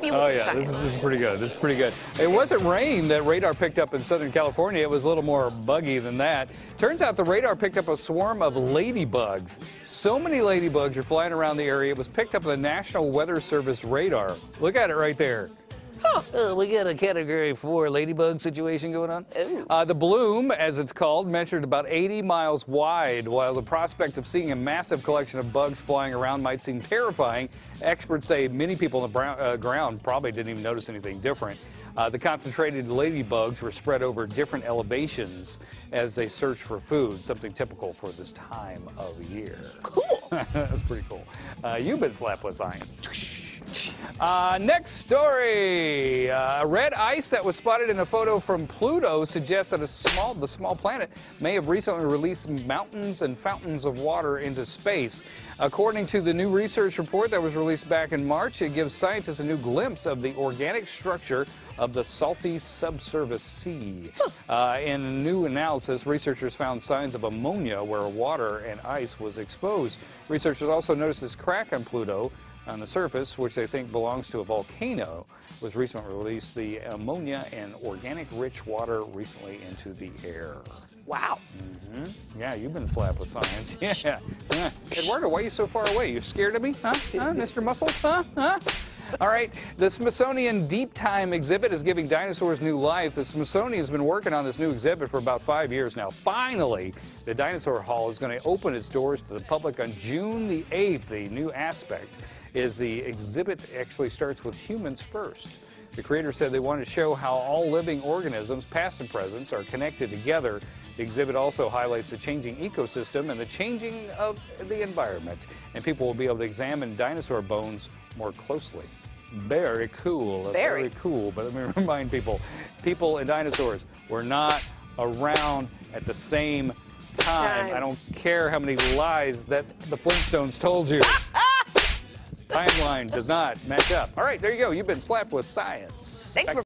Oh yeah, this is, this is pretty good. This is pretty good. It wasn't rain that radar picked up in Southern California. It was a little more buggy than that. Turns out the radar picked up a swarm of ladybugs. So many ladybugs are flying around the area. It was picked up on the National Weather Service radar. Look at it right there. Huh. Uh, we got a category four ladybug situation going on. Uh, the bloom, as it's called, measured about 80 miles wide. While the prospect of seeing a massive collection of bugs flying around might seem terrifying, experts say many people on the brown, uh, ground probably didn't even notice anything different. Uh, the concentrated ladybugs were spread over different elevations as they searched for food, something typical for this time of year. Cool. That's pretty cool. Uh, you've been slapped with science. Uh, next story. Uh, red ice that was spotted in a photo from Pluto suggests that a small, the small planet may have recently released mountains and fountains of water into space. According to the new research report that was released back in March, it gives scientists a new glimpse of the organic structure of the salty subsurface sea. Uh, in a new analysis, researchers found signs of ammonia where water and ice was exposed. Researchers also noticed this crack on Pluto on the surface, which they think belongs to a volcano, was recently released the ammonia and organic rich water recently into the air. Wow. Mm-hmm. Yeah, you've been slapped with science. Yeah. yeah. Eduardo, why are you so far away? You scared of me? Huh? Huh, Mr. Muscles? Huh? Huh? All right, the Smithsonian Deep Time exhibit is giving dinosaurs new life. The Smithsonian has been working on this new exhibit for about five years now. Finally, the Dinosaur Hall is going to open its doors to the public on June the 8th. The new aspect is the exhibit actually starts with humans first. The creator said they wanted to show how all living organisms, past and present, are connected together. The exhibit also highlights the changing ecosystem and the changing of the environment, and people will be able to examine dinosaur bones more closely. Very cool. Very. Very cool. But let me remind people, people and dinosaurs were not around at the same time. Time. I don't care how many lies that the Flintstones told you. Timeline does not match up. All right, there you go. You've been slapped with science.